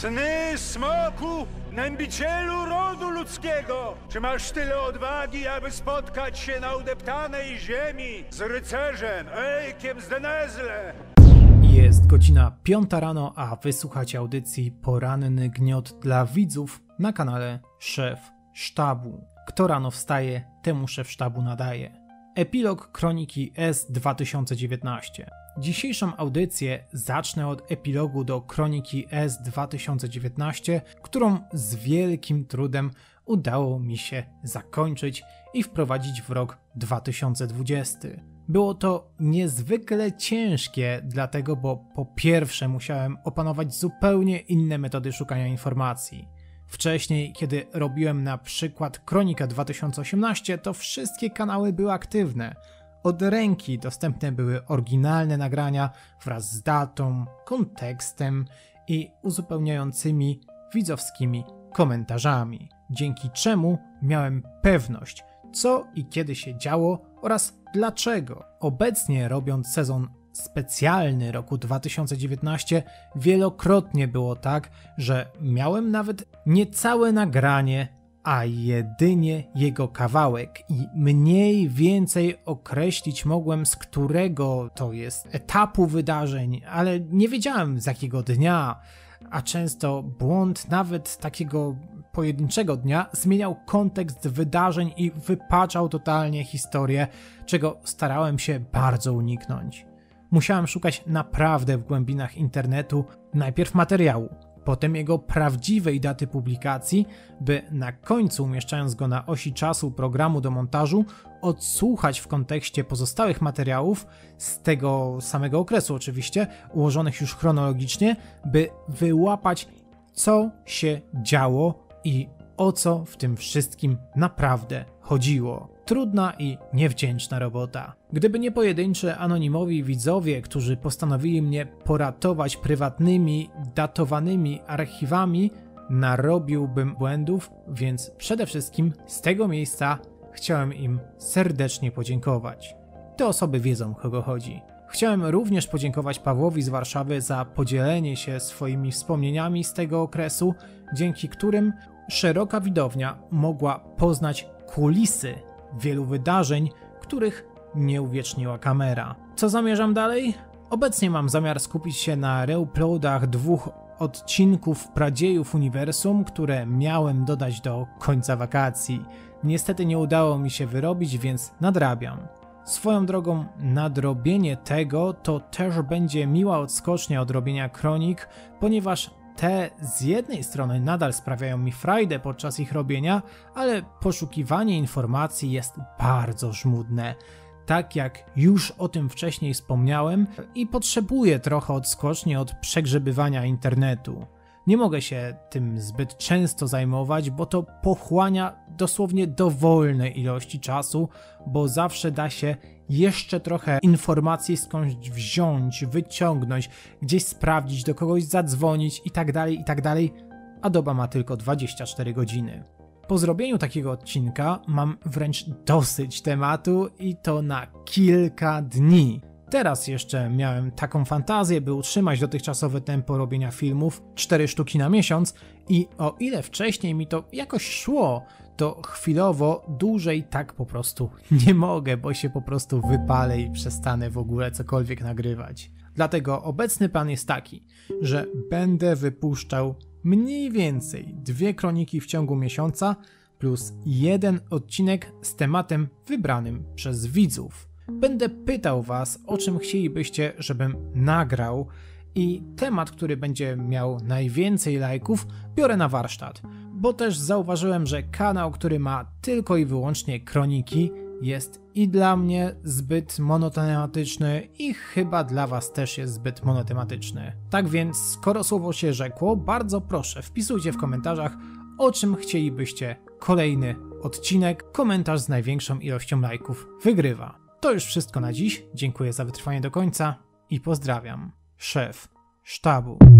Cny smoku, nębicielu rodu ludzkiego! Czy masz tyle odwagi, aby spotkać się na udeptanej ziemi z rycerzem Ejkiem z Denezle? Jest godzina 5 rano, a wysłuchacie audycji Poranny Gniot dla widzów na kanale Szef Sztabu. Kto rano wstaje, temu szef sztabu nadaje. Epilog Kroniki S 2019. Dzisiejszą audycję zacznę od epilogu do Kroniki S 2019, którą z wielkim trudem udało mi się zakończyć i wprowadzić w rok 2020. Było to niezwykle ciężkie, dlatego bo po pierwsze musiałem opanować zupełnie inne metody szukania informacji. Wcześniej, kiedy robiłem na przykład Kronika 2018, to wszystkie kanały były aktywne. Od ręki dostępne były oryginalne nagrania wraz z datą, kontekstem i uzupełniającymi widzowskimi komentarzami, dzięki czemu miałem pewność, co i kiedy się działo oraz dlaczego. Obecnie robiąc sezon specjalny roku 2019 wielokrotnie było tak, że miałem nawet niecałe nagranie, a jedynie jego kawałek i mniej więcej określić mogłem z którego to jest etapu wydarzeń, ale nie wiedziałem z jakiego dnia, a często błąd nawet takiego pojedynczego dnia zmieniał kontekst wydarzeń i wypaczał totalnie historię, czego starałem się bardzo uniknąć. Musiałem szukać naprawdę w głębinach internetu najpierw materiału, potem jego prawdziwej daty publikacji, by na końcu, umieszczając go na osi czasu programu do montażu, odsłuchać w kontekście pozostałych materiałów z tego samego okresu, oczywiście, ułożonych już chronologicznie, by wyłapać, co się działo i o co w tym wszystkim naprawdę chodziło. Trudna i niewdzięczna robota. Gdyby nie pojedynczy anonimowi widzowie, którzy postanowili mnie poratować prywatnymi, datowanymi archiwami, narobiłbym błędów, więc przede wszystkim z tego miejsca chciałem im serdecznie podziękować. Te osoby wiedzą, kogo chodzi. Chciałem również podziękować Pawłowi z Warszawy za podzielenie się swoimi wspomnieniami z tego okresu, dzięki którym szeroka widownia mogła poznać kulisy wielu wydarzeń, których nie uwieczniła kamera. Co zamierzam dalej? Obecnie mam zamiar skupić się na reuploadach dwóch odcinków Pradziejów Uniwersum, które miałem dodać do końca wakacji. Niestety nie udało mi się wyrobić, więc nadrabiam. Swoją drogą, nadrobienie tego to też będzie miła odskocznia od robienia kronik, ponieważ te z jednej strony nadal sprawiają mi frajdę podczas ich robienia, ale poszukiwanie informacji jest bardzo żmudne. Tak jak już o tym wcześniej wspomniałem, i potrzebuję trochę odskoczni od przegrzebywania internetu. Nie mogę się tym zbyt często zajmować, bo to pochłania dosłownie dowolne ilości czasu, bo zawsze da się jeszcze trochę informacji skądś wziąć, wyciągnąć, gdzieś sprawdzić, do kogoś zadzwonić itd., tak itd., tak a doba ma tylko 24 godziny. Po zrobieniu takiego odcinka mam wręcz dosyć tematu i to na kilka dni. Teraz jeszcze miałem taką fantazję, by utrzymać dotychczasowe tempo robienia filmów 4 sztuki na miesiąc i o ile wcześniej mi to jakoś szło, to chwilowo dłużej tak po prostu nie mogę, bo się po prostu wypalę i przestanę w ogóle cokolwiek nagrywać. Dlatego obecny plan jest taki, że będę wypuszczał mniej więcej dwie kroniki w ciągu miesiąca plus jeden odcinek z tematem wybranym przez widzów. Będę pytał Was, o czym chcielibyście, żebym nagrał, i temat, który będzie miał najwięcej lajków, biorę na warsztat. Bo też zauważyłem, że kanał, który ma tylko i wyłącznie kroniki, jest i dla mnie zbyt monotematyczny i chyba dla Was też jest zbyt monotematyczny. Tak więc, skoro słowo się rzekło, bardzo proszę, wpisujcie w komentarzach, o czym chcielibyście kolejny odcinek. Komentarz z największą ilością lajków wygrywa. To już wszystko na dziś. Dziękuję za wytrwanie do końca i pozdrawiam. Szef sztabu.